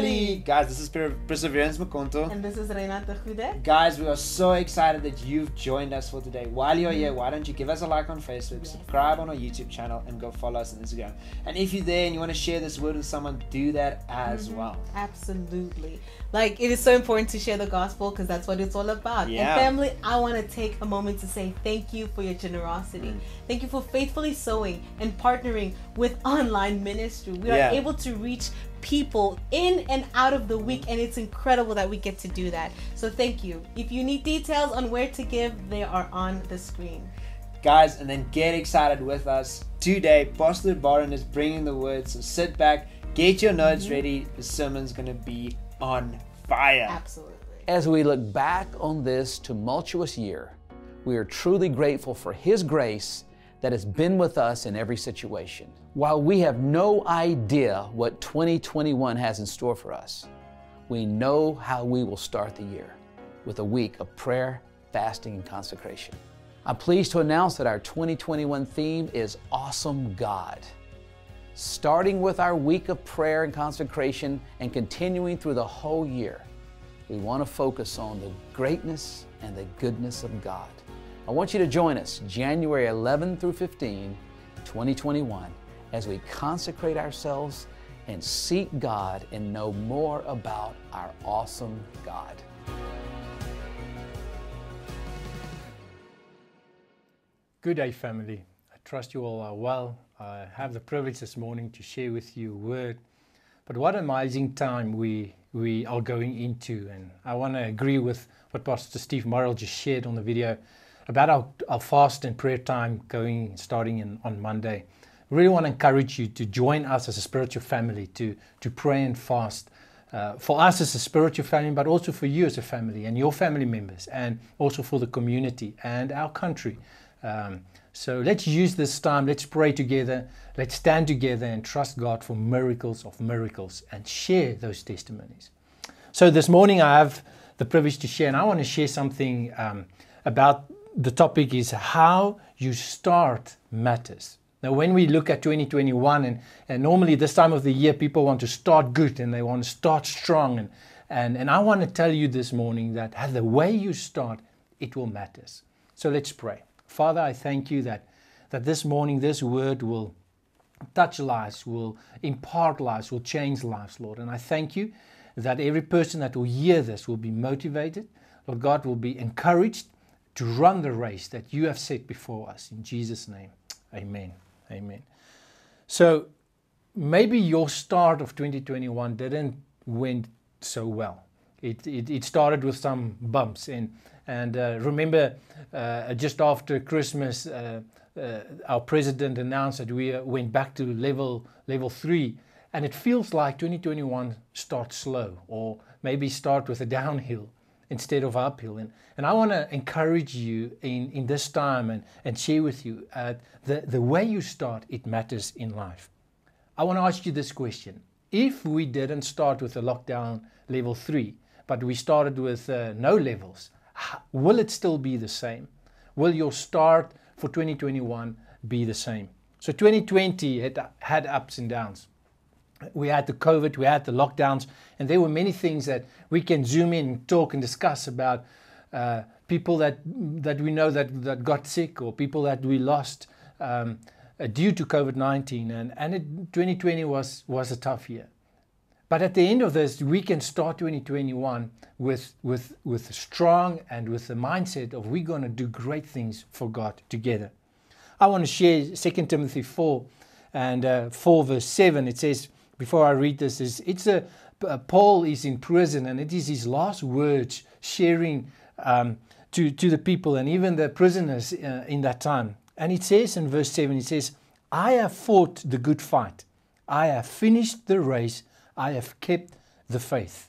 Guys, this is Per- Perseverance Makonto. And this is Renata Gude. Guys, we are so excited that you've joined us for today. While you're here, why don't you give us a like on Facebook, Yes. subscribe on our YouTube channel, and go follow us on Instagram. And if you're there and you want to share this word with someone, do that as Mm-hmm. well. Absolutely. Like, it is so important to share the gospel because that's what it's all about. Yeah. And family, I want to take a moment to say thank you for your generosity. Mm. Thank you for faithfully sowing and partnering with online ministry. We Yeah. are able to reach people in and out of the week, and it's incredible that we get to do that. So, thank you. If you need details on where to give, they are on the screen. Guys, and then get excited with us. Today, Pastor Barend is bringing the word, so sit back, get your notes Mm-hmm. ready. The sermon's going to be on fire. Absolutely. As we look back on this tumultuous year, we are truly grateful for His grace that has been with us in every situation. While we have no idea what 2021 has in store for us, we know how we will start the year with a week of prayer, fasting, and consecration. I'm pleased to announce that our 2021 theme is Awesome God starting with our week of prayer and consecration and continuing through the whole year, we want to focus on the greatness and the goodness of God. I want you to join us January 11 through 15, 2021, as we consecrate ourselves and seek God and know more about our awesome God. Good day, family. I trust you all are well. I have the privilege this morning to share with you a word. But what an amazing time we we are going into, and I want to agree with what Pastor Steve Morrell just shared on the video about our, our fast and prayer time going starting in, on Monday. Really want to encourage you to join us as a spiritual family to to pray and fast. Uh, for us as a spiritual family, but also for you as a family and your family members, and also for the community and our country. Um, so let's use this time, let's pray together, let's stand together and trust God for miracles of miracles and share those testimonies. So this morning I have the privilege to share, and I want to share something um, about the topic is how you start matters. Now, when we look at 2021, and, and normally this time of the year, people want to start good and they want to start strong. And, and, and I want to tell you this morning that the way you start, it will matters. So let's pray. Father, I thank you that, that this morning this word will touch lives, will impart lives, will change lives, Lord. And I thank you that every person that will hear this will be motivated, Lord God, will be encouraged to run the race that you have set before us. In Jesus' name, amen. Amen. So maybe your start of 2021 didn't went so well. It, it, it started with some bumps and and uh, remember uh, just after Christmas uh, uh our president announced that we uh, went back to level level 3 and it feels like 2021 starts slow or maybe start with a downhill instead of uphill and, and I want to encourage you in, in this time and, and share with you uh, the, the way you start it matters in life. I want to ask you this question. If we didn't start with a lockdown level 3, but we started with uh, no levels, will it still be the same? Will your start for 2021 be the same? So 2020 had, had ups and downs. We had the COVID, we had the lockdowns, and there were many things that we can zoom in, talk, and discuss about uh, people that that we know that, that got sick or people that we lost. Um, uh, due to COVID-19 and, and it, 2020 was, was a tough year. But at the end of this, we can start 2021 with, with, with strong and with the mindset of we're going to do great things for God together. I want to share 2 Timothy 4 and uh, 4 verse 7. It says, before I read this, is it's a uh, Paul is in prison and it is his last words sharing um, to, to the people and even the prisoners uh, in that time. And it says in verse 7, it says, I have fought the good fight. I have finished the race. I have kept the faith.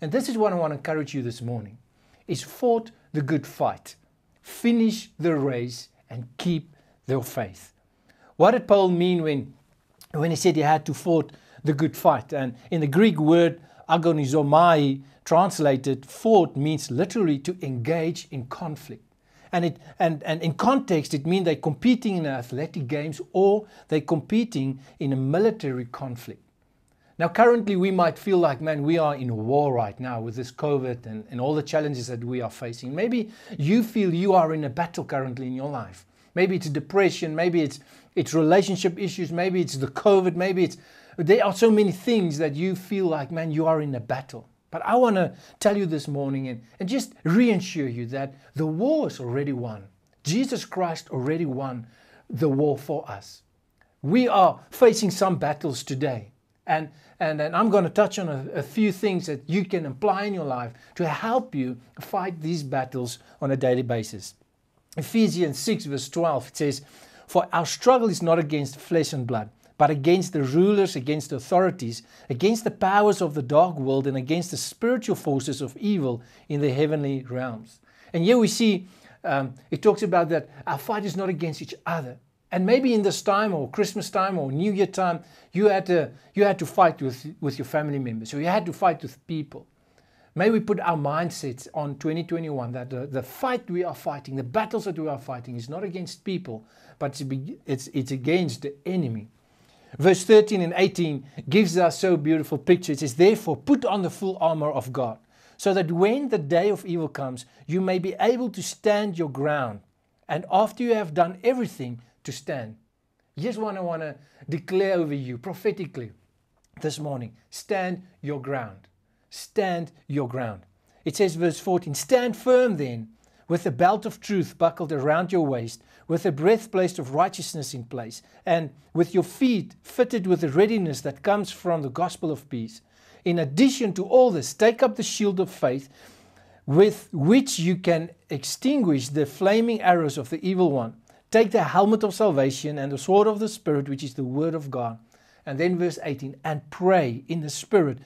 And this is what I want to encourage you this morning. Is fought the good fight. Finish the race and keep their faith. What did Paul mean when, when he said he had to fought the good fight? And in the Greek word agonizomai, translated fought means literally to engage in conflict. And, it, and, and in context, it means they're competing in athletic games or they're competing in a military conflict. Now, currently, we might feel like, man, we are in war right now with this COVID and, and all the challenges that we are facing. Maybe you feel you are in a battle currently in your life. Maybe it's depression, maybe it's, it's relationship issues, maybe it's the COVID, maybe it's. There are so many things that you feel like, man, you are in a battle. But I want to tell you this morning and, and just reassure you that the war is already won. Jesus Christ already won the war for us. We are facing some battles today. And, and, and I'm going to touch on a, a few things that you can apply in your life to help you fight these battles on a daily basis. Ephesians 6, verse 12, it says, For our struggle is not against flesh and blood, but against the rulers, against the authorities, against the powers of the dark world, and against the spiritual forces of evil in the heavenly realms. And here we see um, it talks about that our fight is not against each other, and maybe in this time or Christmas time or New Year time, you had to, you had to fight with, with your family members, or you had to fight with people. May we put our mindsets on 2021 that the, the fight we are fighting, the battles that we are fighting, is not against people, but it's, it's against the enemy. Verse 13 and 18 gives us so beautiful picture. It says, Therefore, put on the full armor of God, so that when the day of evil comes, you may be able to stand your ground. And after you have done everything, to stand. Here's what I want to declare over you prophetically this morning stand your ground. Stand your ground. It says, verse 14, Stand firm then, with the belt of truth buckled around your waist, with the breastplate of righteousness in place, and with your feet fitted with the readiness that comes from the gospel of peace. In addition to all this, take up the shield of faith, with which you can extinguish the flaming arrows of the evil one. Take the helmet of salvation and the sword of the Spirit, which is the word of God. And then verse 18, and pray in the Spirit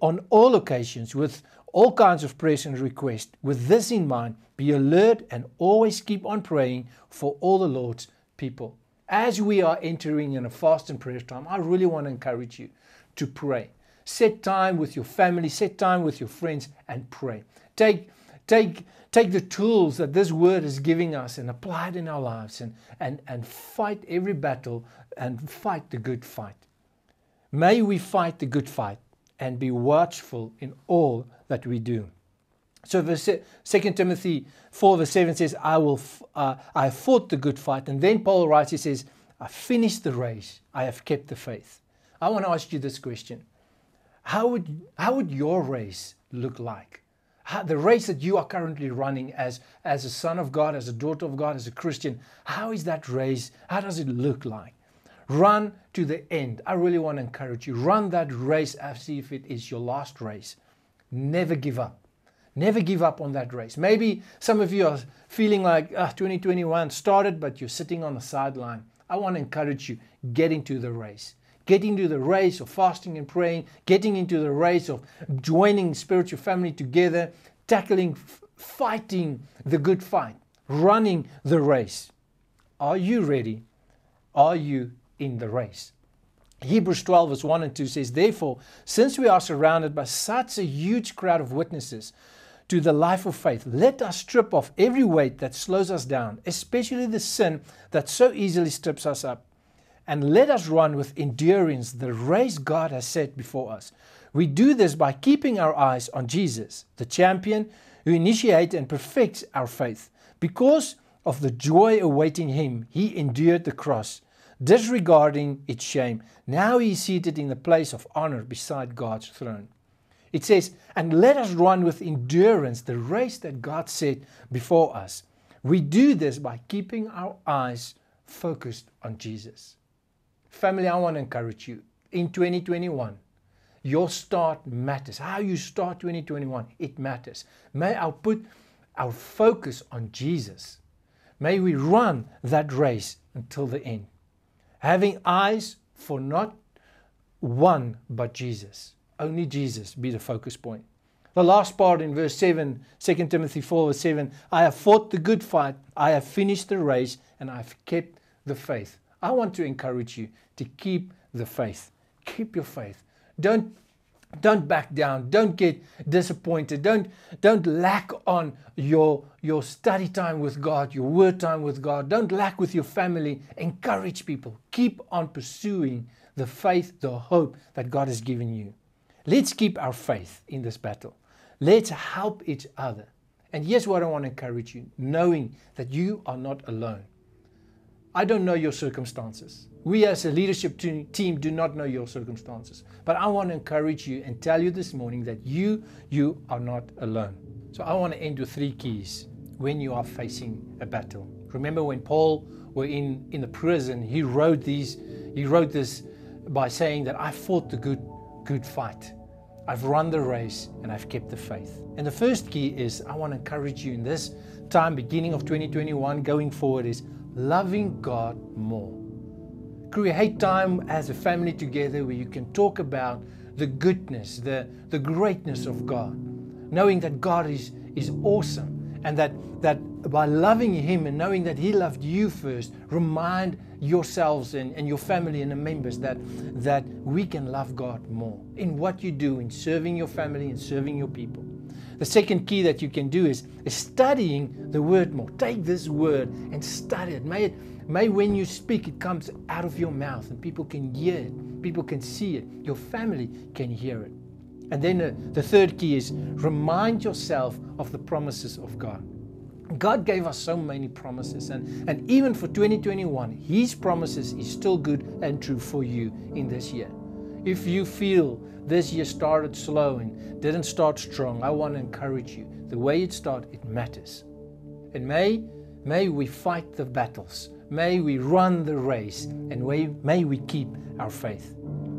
on all occasions with all kinds of prayers and requests. With this in mind, be alert and always keep on praying for all the Lord's people. As we are entering in a fast and prayer time, I really want to encourage you to pray. Set time with your family, set time with your friends, and pray. Take, take take the tools that this word is giving us and apply it in our lives and, and, and fight every battle and fight the good fight. May we fight the good fight and be watchful in all that we do. So, verse 2 Timothy 4, verse 7 says, I, will, uh, I fought the good fight. And then Paul writes, he says, I finished the race, I have kept the faith. I want to ask you this question How would, how would your race look like? how, the race that you are currently running as, as a son of God, as a daughter of God, as a Christian, how is that race? How does it look like? Run to the end. I really want to encourage you. Run that race as if it is your last race. Never give up. Never give up on that race. Maybe some of you are feeling like ah, 2021 started, but you're sitting on the sideline. I want to encourage you get into the race Get into the race of fasting and praying, getting into the race of joining spiritual family together, tackling, fighting the good fight, running the race. Are you ready? Are you in the race? Hebrews 12, verse 1 and 2 says, Therefore, since we are surrounded by such a huge crowd of witnesses to the life of faith, let us strip off every weight that slows us down, especially the sin that so easily strips us up and let us run with endurance the race God has set before us. We do this by keeping our eyes on Jesus, the champion who initiates and perfects our faith. Because of the joy awaiting him, he endured the cross, disregarding its shame. Now he is seated in the place of honor beside God's throne. It says, And let us run with endurance the race that God set before us. We do this by keeping our eyes focused on Jesus. Family, I want to encourage you in 2021. Your start matters. How you start 2021, it matters. May I put our focus on Jesus. May we run that race until the end. Having eyes for not one but Jesus. Only Jesus be the focus point. The last part in verse 7, 2 Timothy 4, verse 7 I have fought the good fight, I have finished the race, and I have kept the faith. I want to encourage you to keep the faith. Keep your faith. Don't don't back down. Don't get disappointed. Don't don't lack on your your study time with God, your word time with God. Don't lack with your family. Encourage people. Keep on pursuing the faith, the hope that God has given you. Let's keep our faith in this battle. Let's help each other. And here's what I want to encourage you knowing that you are not alone. I don't know your circumstances. We as a leadership team do not know your circumstances. But I want to encourage you and tell you this morning that you you are not alone. So I want to end with three keys when you are facing a battle. Remember when Paul were in in the prison, he wrote these he wrote this by saying that I fought the good good fight. I've run the race and I've kept the faith. And the first key is I want to encourage you in this time beginning of 2021 going forward is loving God more create time as a family together where you can talk about the goodness, the, the greatness of God, knowing that God is, is awesome and that, that by loving Him and knowing that He loved you first, remind yourselves and, and your family and the members that, that we can love God more in what you do, in serving your family and serving your people. The second key that you can do is, is studying the word more. Take this word and study it. May it May when you speak, it comes out of your mouth and people can hear it, people can see it, your family can hear it. And then uh, the third key is remind yourself of the promises of God. God gave us so many promises, and, and even for 2021, His promises is still good and true for you in this year. If you feel this year started slow and didn't start strong, I want to encourage you. The way it started, it matters. And may, may we fight the battles May we run the race and may we keep our faith.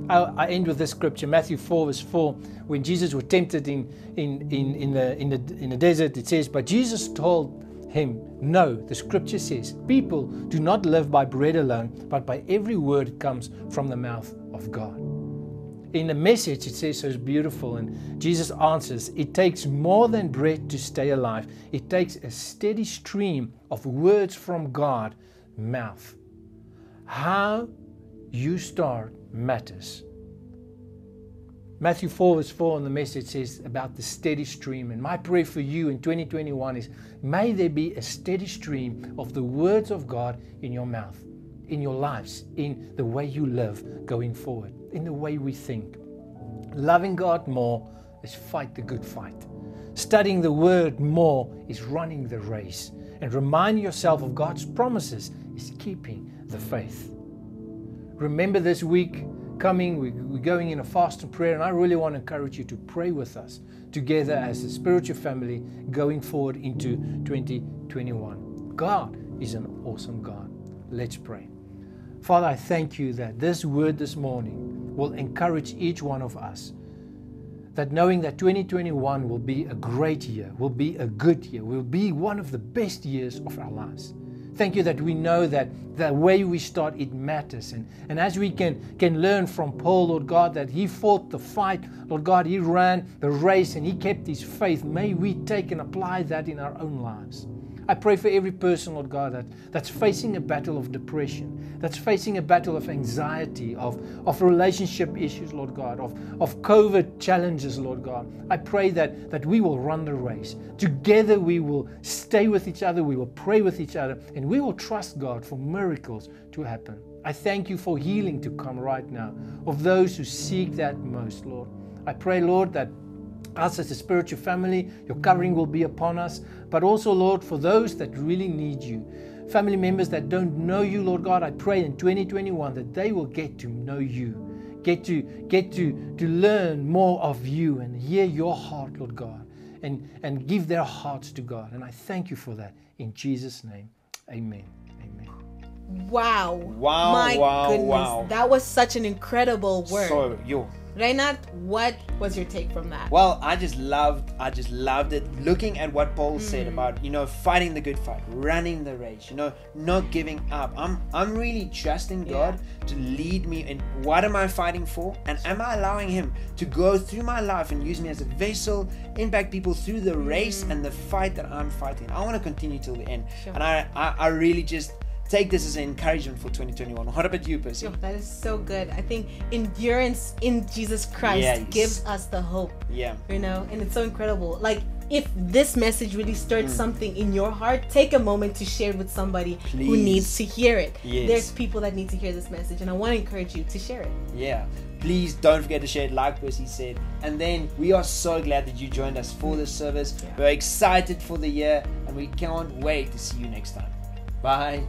I end with this scripture, Matthew 4, verse 4. When Jesus was tempted in, in, in, in, the, in, the, in the desert, it says, But Jesus told him, No, the scripture says, People do not live by bread alone, but by every word that comes from the mouth of God. In the message, it says so beautiful, and Jesus answers, It takes more than bread to stay alive, it takes a steady stream of words from God mouth. How you start matters. Matthew 4, verse 4 on the message says about the steady stream. And my prayer for you in 2021 is may there be a steady stream of the words of God in your mouth, in your lives, in the way you live going forward, in the way we think. Loving God more is fight the good fight. Studying the word more is running the race. And remind yourself of God's promises is keeping the faith. Remember this week coming, we're going in a fast and prayer, and I really want to encourage you to pray with us together as a spiritual family going forward into 2021. God is an awesome God. Let's pray. Father, I thank you that this word this morning will encourage each one of us. That knowing that 2021 will be a great year, will be a good year, will be one of the best years of our lives. Thank you that we know that the way we start, it matters. And, and as we can, can learn from Paul, Lord God, that he fought the fight, Lord God, he ran the race and he kept his faith. May we take and apply that in our own lives. I pray for every person, Lord God, that, that's facing a battle of depression, that's facing a battle of anxiety, of, of relationship issues, Lord God, of, of COVID challenges, Lord God. I pray that, that we will run the race. Together we will stay with each other, we will pray with each other, and we will trust God for miracles to happen. I thank you for healing to come right now of those who seek that most, Lord. I pray, Lord, that us as a spiritual family, your covering will be upon us, but also, Lord, for those that really need you. Family members that don't know you, Lord God, I pray in 2021 that they will get to know you, get to get to to learn more of you and hear your heart, Lord God, and and give their hearts to God. And I thank you for that in Jesus' name. Amen. Amen. Wow. Wow. My wow, goodness. wow. That was such an incredible word. So you Reinhard, what was your take from that? Well, I just loved, I just loved it. Looking at what Paul said Mm. about, you know, fighting the good fight, running the race, you know, not giving up. I'm, I'm really trusting God to lead me in what am I fighting for, and am I allowing Him to go through my life and use me as a vessel, impact people through the race and the fight that I'm fighting. I want to continue till the end, Sure. and I, I, I really just take this as an encouragement for 2021. What about you, Percy? Oh, that is so good. I think endurance in Jesus Christ Yes. gives us the hope, Yeah. you know, and it's so incredible. Like if this message really stirred mm. something in your heart, take a moment to share it with somebody who needs to hear it. Yes. There's people that need to hear this message, and I want to encourage you to share it. Yeah. Please don't forget to share it, like Percy said. And then we are so glad that you joined us for this service. Yeah. We're excited for the year and we can't wait to see you next time. Bye.